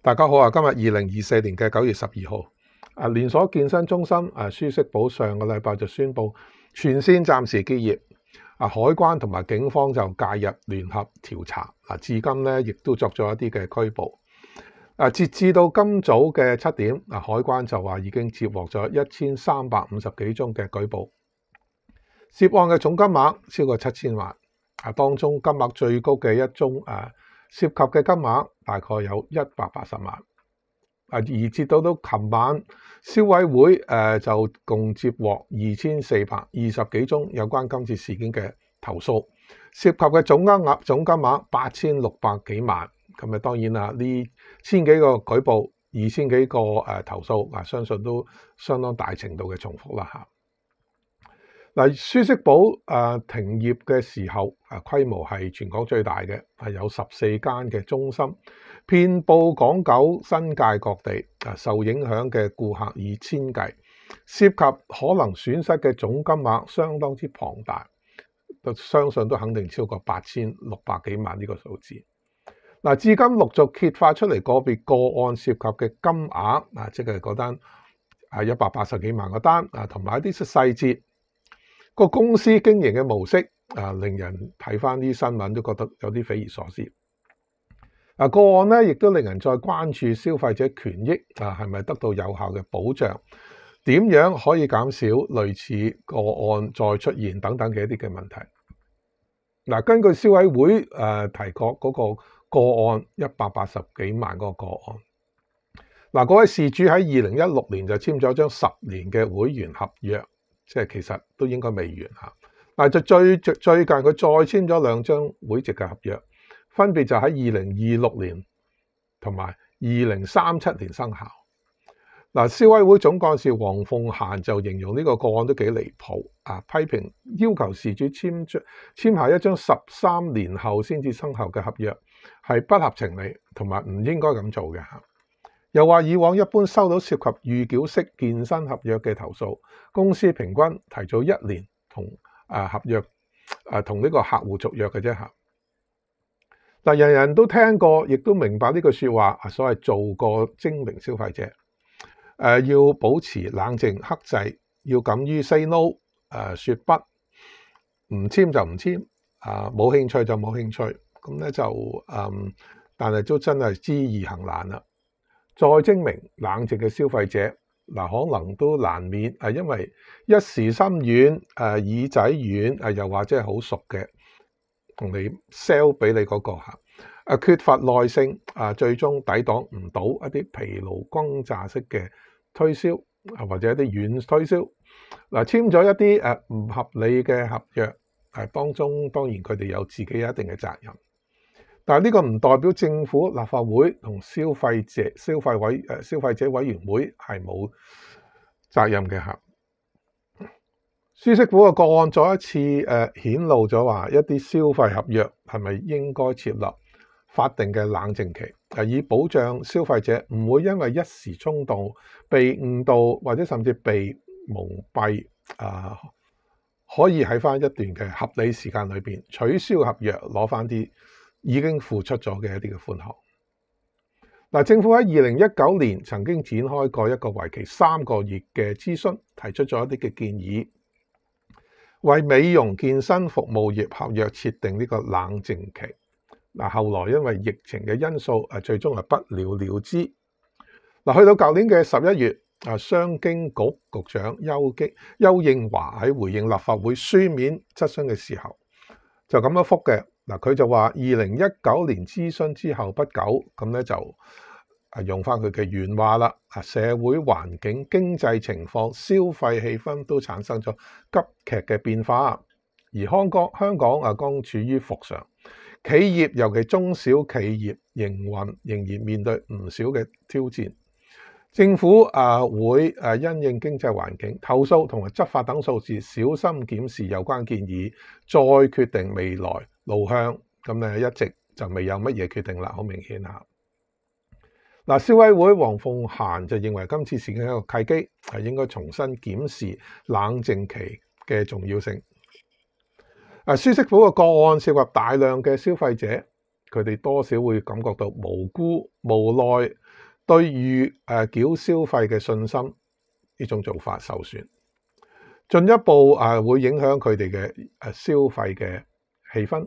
大家好啊！今日二零二四年嘅九月十二號，啊連鎖健身中心啊舒適寶上個禮拜就宣布全線暫時結業，啊海關同埋警方就介入聯合調查，啊至今咧亦都作咗一啲嘅拘捕。啊截至到今早嘅七點，啊海關就話已經接獲咗一千三百五十幾宗嘅举报，涉案嘅總金額超過七千萬，啊當中金額最高嘅一宗啊。涉及嘅金額大概有一百八十萬，啊而截到到琴晚消委会誒就共接獲二千四百二十幾宗有關今次事件嘅投訴，涉及嘅總金額總金額八千六百幾萬，咁啊當然啦，呢千幾個舉報，二千幾個誒投訴，啊相信都相當大程度嘅重複啦嚇。嗱，舒適寶誒停業嘅時候，誒規模係全港最大嘅，係有十四間嘅中心，遍佈港九新界各地。誒受影響嘅顧客以千計，涉及可能損失嘅總金額相當之龐大，相信都肯定超過八千六百幾萬呢個數字。嗱，至今陸續揭發出嚟個別個案涉及嘅金額，啊，即係嗰單係一百八十幾萬個單，啊，同埋一啲細節。個公司經營嘅模式啊，令人睇翻啲新聞都覺得有啲匪夷所思。啊，個案咧亦都令人再關注消費者權益啊，係咪得到有效嘅保障？點樣可以減少類似個案再出現等等嘅一啲嘅問題？嗱，根據消委會誒提過嗰個個案一百八十幾萬個個案，嗱，嗰位事主喺二零一六年就簽咗張十年嘅會員合約。即係其實都應該未完嚇，但係就最最近佢再簽咗兩張會籍嘅合約，分別就喺二零二六年同埋二零三七年生效。嗱，消委會總幹事黃鳳嫻就形容呢個個案都幾離譜啊，批評要求事主簽出簽下一張十三年後先至生效嘅合約係不合情理，同埋唔應該咁做嘅。又話以往一般收到涉及預繳式健身合約嘅投訴，公司平均提早一年同啊合約啊同呢個客戶續約嘅啫吓。嗱，人人都聽過，亦都明白呢句說話，所謂做個精明消費者，誒要保持冷靜克制，要敢於 say no，誒說不，唔簽就唔簽，啊冇興趣就冇興趣，咁咧就嗯，但係都真係知易行難啦。再精明冷靜嘅消費者，嗱可能都難免係因為一時心軟，誒耳仔軟，誒又或者係好熟嘅，同你 sell 俾你嗰個嚇，誒缺乏耐性，啊最終抵擋唔到一啲疲勞轟炸式嘅推銷，啊或者一啲軟推銷，嗱簽咗一啲誒唔合理嘅合約，誒當中當然佢哋有自己一定嘅責任。但係呢個唔代表政府、立法會同消費者、消費委誒消費者委員會係冇責任嘅嚇。舒適寶嘅個案再一次誒顯露咗話，一啲消費合約係咪應該設立法定嘅冷靜期，係以保障消費者唔會因為一時衝動被誤導或者甚至被蒙蔽啊，可以喺翻一段嘅合理時間裏邊取消合約，攞翻啲。已經付出咗嘅一啲嘅款項。嗱，政府喺二零一九年曾經展開過一個為期三個月嘅諮詢，提出咗一啲嘅建議，為美容健身服務業合約設定呢個冷靜期。嗱，後來因為疫情嘅因素，誒最終係不了了之。嗱，去到舊年嘅十一月，啊，商經局局長邱基邱應華喺回應立法會書面質詢嘅時候，就咁樣覆嘅。嗱，佢就話：二零一九年諮詢之後不久，咁咧就啊用翻佢嘅原話啦。啊，社會環境、經濟情況、消費氣氛都產生咗急劇嘅變化，而香港香港啊剛處於復常，企業尤其中小企業營運仍然面對唔少嘅挑戰。政府啊會誒因應經濟環境、投訴同埋執法等數字，小心檢視有關建議，再決定未來路向。咁咧一直就未有乜嘢決定啦，好明顯嚇。嗱，消委會黃鳳嫻就認為今次事件係一個契機，係應該重新檢視冷靜期嘅重要性。啊，舒適寶嘅個案涉及大量嘅消費者，佢哋多少會感覺到無辜、無奈。對預誒繳消費嘅信心呢種做法受損，進一步誒會影響佢哋嘅誒消費嘅氣氛、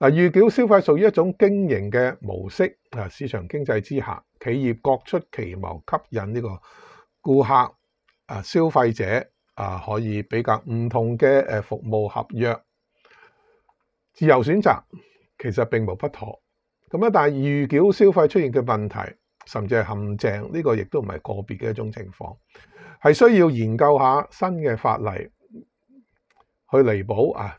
嗱，預繳消費屬於一種經營嘅模式啊，市場經濟之下，企業各出奇謀吸引呢個顧客啊，消費者啊，可以比較唔同嘅誒服務合約，自由選擇，其實並無不妥。咁啊，但係預繳消費出現嘅問題，甚至係陷阱，呢個亦都唔係個別嘅一種情況，係需要研究下新嘅法例去彌補啊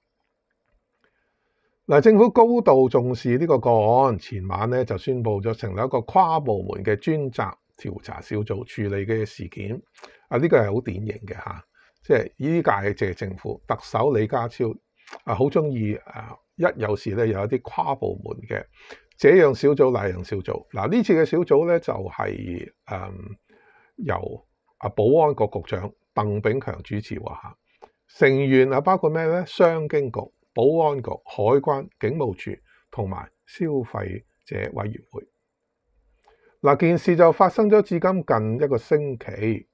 嗱，政府高度重視呢個個案，前晚咧就宣布咗成立一個跨部門嘅專責調查小組處理嘅事件。啊！呢個係好典型嘅嚇，即係呢屆嘅政府特首李家超啊，好中意啊！一有時咧有一啲跨部門嘅這樣小組那样小組。嗱，呢次嘅小組咧就係由啊保安局局長鄧炳強主持喎，成員啊包括咩咧？商經局、保安局、海關、警務處同埋消費者委員會。嗱，件事就發生咗至今近一個星期。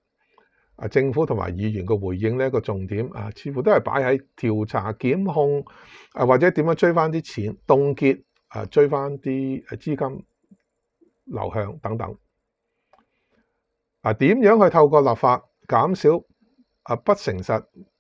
啊！政府同埋議員嘅回應呢個重點啊，似乎都係擺喺調查檢控啊，或者點樣追翻啲錢、凍結啊、追翻啲資金流向等等。啊，點樣去透過立法減少啊不誠實、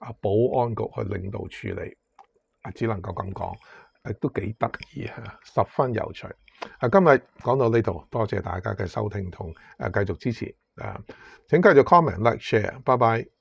啊保安局去領導處理，啊只能夠咁講，誒都幾得意嚇，十分有趣。啊，今日講到呢度，多謝大家嘅收聽同誒繼續支持。誒，請繼續 comment、like、share，拜拜。